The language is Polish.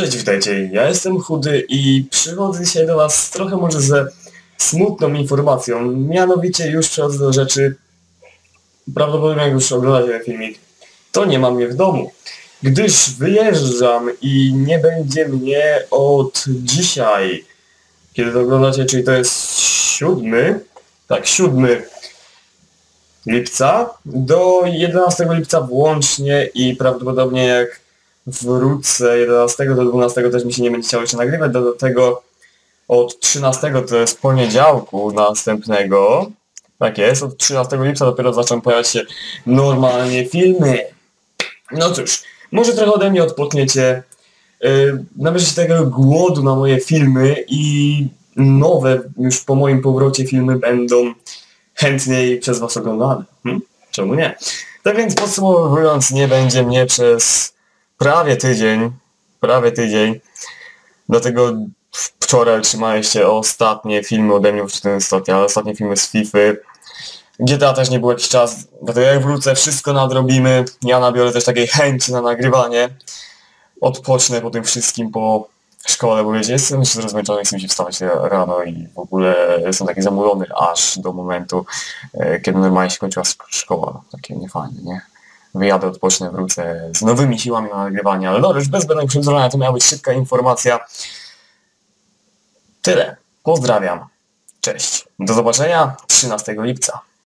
witajcie, ja jestem Chudy i przychodzę dzisiaj do Was trochę może ze smutną informacją. Mianowicie już przechodzę do rzeczy, prawdopodobnie jak już oglądacie filmik, to nie ma mnie w domu. Gdyż wyjeżdżam i nie będzie mnie od dzisiaj, kiedy to oglądacie, czyli to jest siódmy, tak, siódmy lipca, do 11 lipca włącznie i prawdopodobnie jak wrócę 11 do 12 też mi się nie będzie chciało jeszcze nagrywać, do, tego od 13 to jest poniedziałku następnego, tak jest, od 13 lipca dopiero zaczną pojawiać się normalnie filmy. No cóż, może trochę ode mnie odpoczniecie, yy, nabierzecie tego głodu na moje filmy i nowe już po moim powrocie filmy będą chętniej przez Was oglądane. Hm? Czemu nie? Tak więc podsumowując, nie będzie mnie przez prawie tydzień, prawie tydzień, dlatego wczoraj otrzymaliście ostatnie filmy ode mnie w tym stopniu, ale ostatnie filmy z FIFA. GTA też nie był jakiś czas, dlatego jak wrócę, wszystko nadrobimy. Ja nabiorę też takiej chęci na nagrywanie. Odpocznę po tym wszystkim, po szkole, bo wiecie, jestem jeszcze zmęczony, chcę się wstawać rano i w ogóle jestem taki zamulony aż do momentu, e, kiedy normalnie się kończyła szkoła. Takie niefajne, nie? Wyjadę, odpocznę, wrócę z nowymi siłami na nagrywanie, ale no już bez zbędnego przedłużania, to miała być szybka informacja. Tyle. Pozdrawiam. Cześć. Do zobaczenia 13 lipca.